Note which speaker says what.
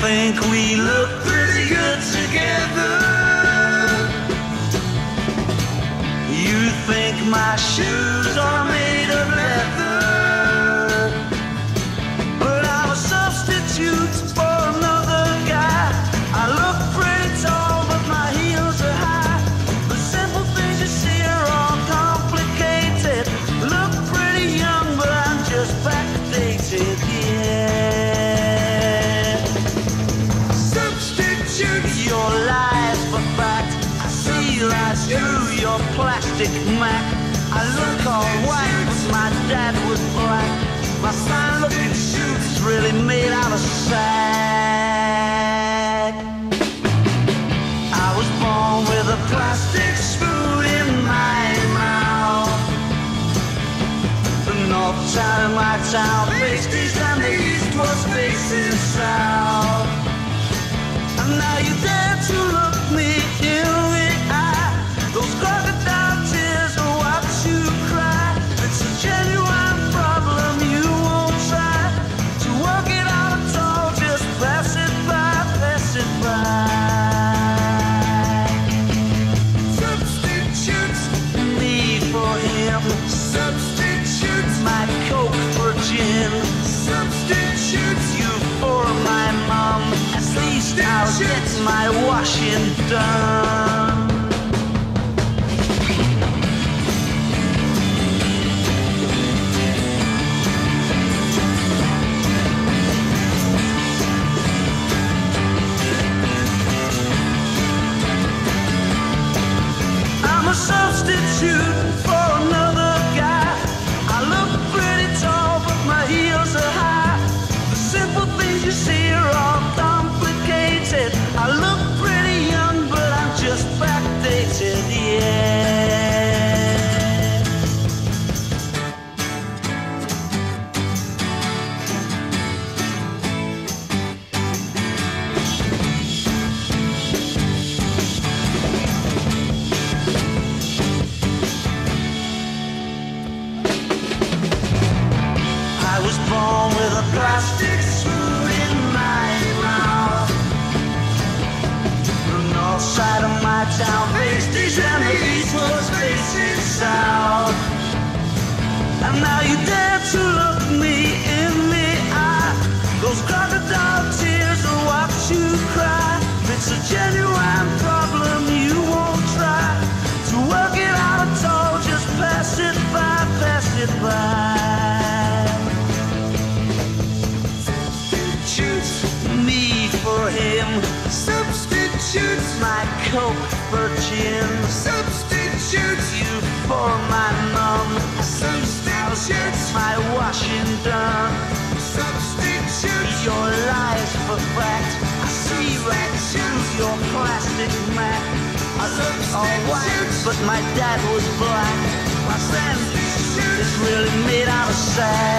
Speaker 1: think we look pretty good together. You think my shoes are made of leather. Lies through your plastic Mac. I look all white, but my dad was black. My fine looking suit's really made out of sack. I was born with a plastic spoon in my mouth. The north side of my town faced east and the east was facing south. And now you dare to look my coke for gin. Substitutes you for my mom. At least I'll get my washing done. Side of my town faced and the east was facing south. And now you Substitutes me for him. Substitutes my coke for gin. Substitutes you for my mum. Substitutes my washing done. Substitutes your lies for fact. I see right through your plastic mat. I look all white, but my dad was black. My sandwich is really made out of sack.